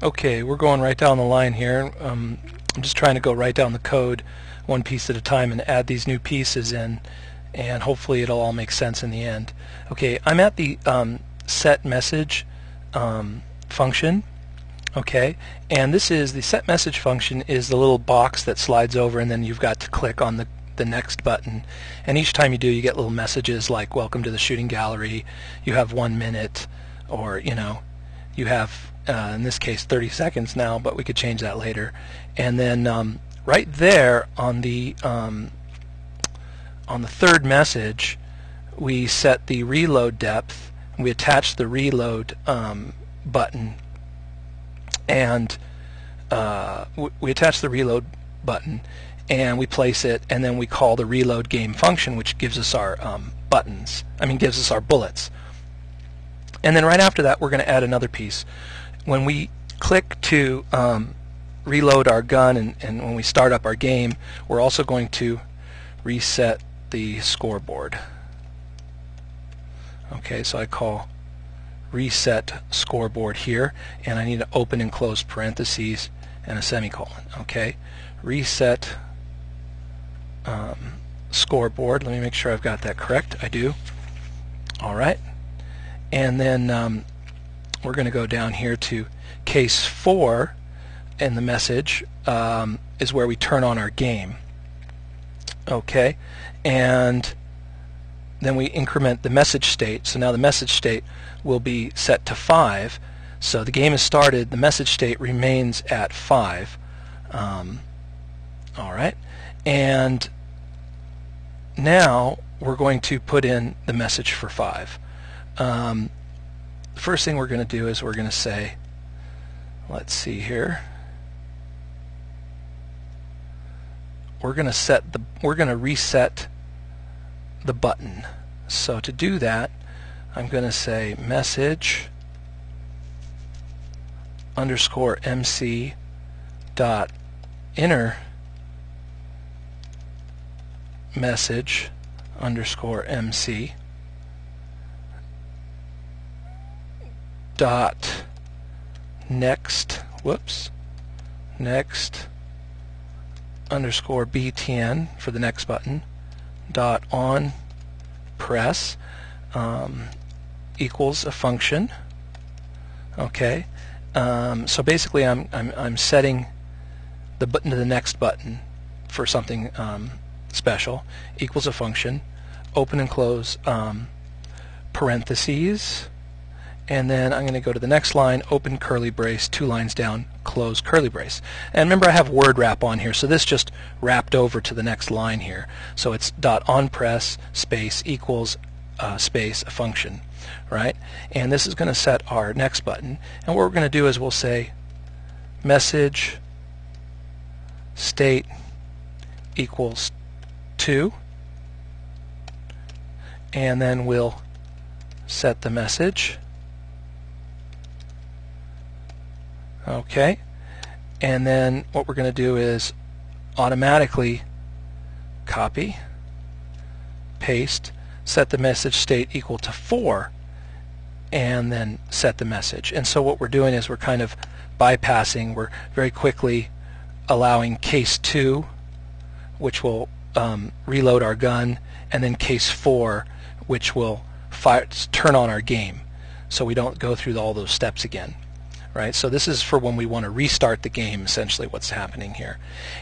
Okay, we're going right down the line here. Um, I'm just trying to go right down the code one piece at a time and add these new pieces in and hopefully it'll all make sense in the end. Okay, I'm at the um, set message um, function okay and this is the set message function is the little box that slides over and then you've got to click on the the next button and each time you do you get little messages like welcome to the shooting gallery you have one minute or you know you have uh, in this case 30 seconds now but we could change that later. And then um, right there on the um, on the third message we set the reload depth. We attach the reload um, button. And uh, we attach the reload button and we place it and then we call the reload game function which gives us our um, buttons I mean gives us our bullets and then right after that we're going to add another piece when we click to um, reload our gun and, and when we start up our game we're also going to reset the scoreboard okay so I call reset scoreboard here and I need to open and close parentheses and a semicolon okay reset um, scoreboard. Let me make sure I've got that correct. I do. All right. And then um, we're going to go down here to case 4 in the message um, is where we turn on our game. Okay. And then we increment the message state. So now the message state will be set to 5. So the game is started. The message state remains at 5. Um, all right. And now we're going to put in the message for 5. Um, the first thing we're going to do is we're going to say, let's see here. We're going to set the we're going to reset the button. So to do that, I'm going to say message underscore mc dot inner message underscore mc dot. Next whoops. Next underscore btn for the next button. Dot on press um, equals a function. Okay um, so basically I'm, I'm, I'm setting the button to the next button for something um, special equals a function, open and close um, parentheses, and then I'm going to go to the next line, open curly brace, two lines down, close curly brace. And remember I have word wrap on here, so this just wrapped over to the next line here. So it's dot on press space equals uh, space a function, right? And this is going to set our next button. And what we're going to do is we'll say message state equals 2 and then we'll set the message okay and then what we're going to do is automatically copy paste set the message state equal to 4 and then set the message and so what we're doing is we're kind of bypassing we're very quickly allowing case 2 which will um, reload our gun, and then case 4, which will fire, turn on our game. So we don't go through all those steps again. Right? So this is for when we want to restart the game, essentially what's happening here.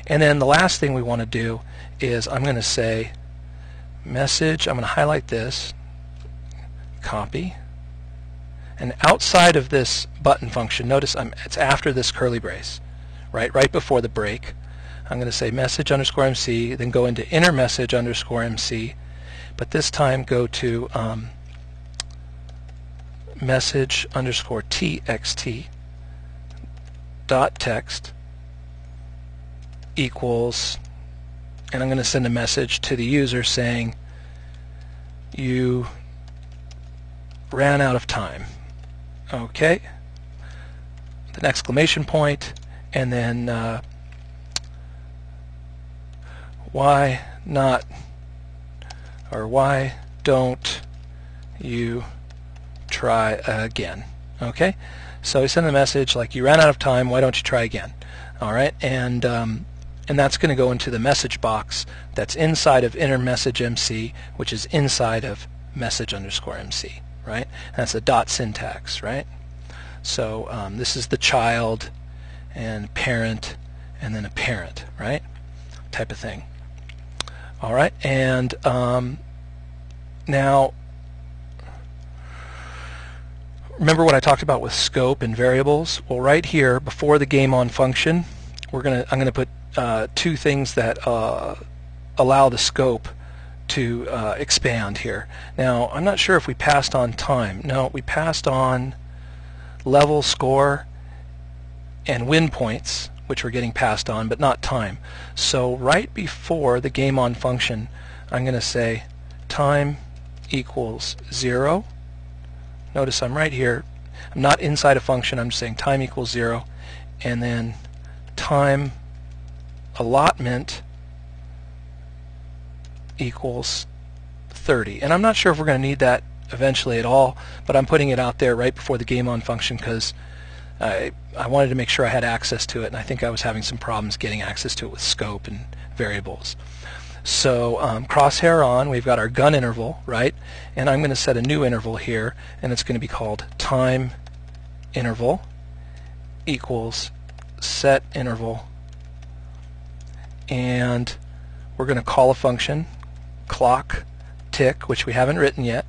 And then the last thing we want to do is I'm going to say message, I'm going to highlight this, copy, and outside of this button function, notice I'm, it's after this curly brace, right, right before the break. I'm going to say message underscore MC, then go into inner message underscore MC, but this time go to um, message underscore TXT dot text equals, and I'm going to send a message to the user saying you ran out of time. Okay, an exclamation point, and then uh, why not or why don't you try again okay So we send the message like you ran out of time. Why don't you try again? All right, and um, and that's going to go into the message box that's inside of inner message MC, which is inside of message underscore MC. Right, and that's a dot syntax. Right. So um, this is the child and parent and then a parent, right? Type of thing. All right, and um, now remember what I talked about with scope and variables? Well, right here before the game on function, we're gonna I'm gonna put uh, two things that uh, allow the scope to uh, expand here. Now, I'm not sure if we passed on time. No, we passed on level score and win points, which we're getting passed on, but not time. So right before the game on function, I'm going to say time equals 0 Notice I'm right here. I'm not inside a function. I'm just saying time equals 0. And then time allotment equals 30. And I'm not sure if we're going to need that eventually at all, but I'm putting it out there right before the game on function because I, I wanted to make sure I had access to it, and I think I was having some problems getting access to it with scope and variables. So um, crosshair on, we've got our gun interval, right? And I'm going to set a new interval here, and it's going to be called time interval equals set interval. And we're going to call a function, clock tick, which we haven't written yet.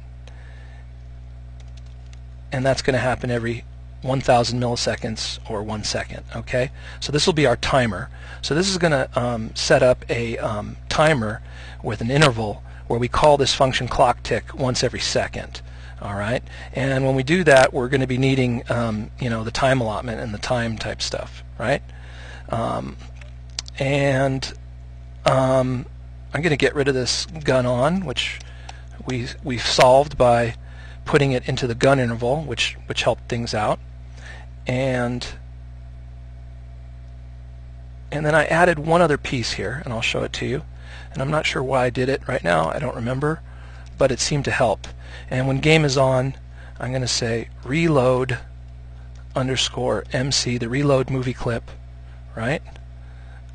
And that's going to happen every 1,000 milliseconds or one second. Okay, so this will be our timer. So this is going to um, set up a um, timer with an interval where we call this function clock tick once every second. All right, and when we do that, we're going to be needing um, you know the time allotment and the time type stuff, right? Um, and um, I'm going to get rid of this gun on, which we we've solved by putting it into the gun interval, which which helped things out and and then I added one other piece here and I'll show it to you. And I'm not sure why I did it right now. I don't remember. But it seemed to help. And when game is on I'm going to say reload underscore MC the reload movie clip right?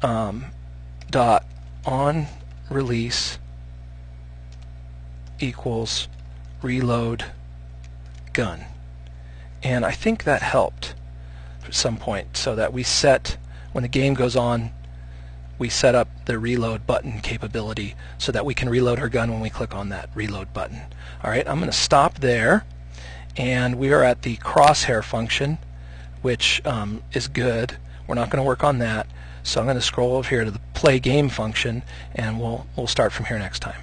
Um, dot on release equals reload gun. And I think that helped at some point so that we set, when the game goes on, we set up the reload button capability so that we can reload our gun when we click on that reload button. Alright, I'm going to stop there and we are at the crosshair function which um, is good. We're not going to work on that so I'm going to scroll over here to the play game function and we'll, we'll start from here next time.